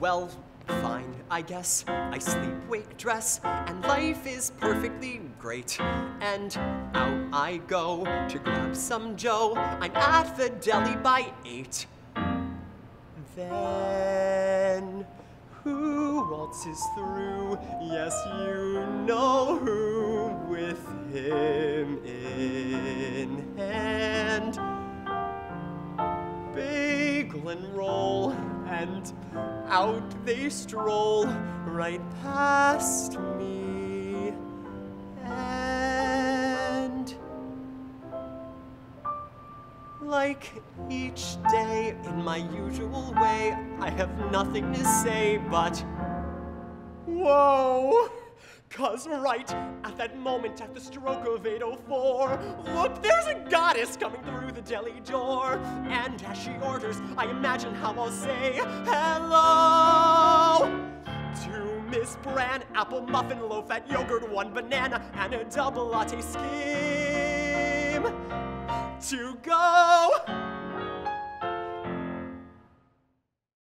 well, fine, I guess. I sleep, wake, dress, and life is perfectly great. And out I go to grab some Joe. I'm at the deli by eight. Then who waltzes through? Yes, you know who with him in hand. And roll, and out they stroll right past me. And like each day, in my usual way, I have nothing to say but, Whoa! Cause right at that moment, at the stroke of 804, look, there's a goddess coming through the deli door. And as she orders, I imagine how I'll say hello to Miss Bran, apple muffin, low fat yogurt, one banana, and a double latte scheme To go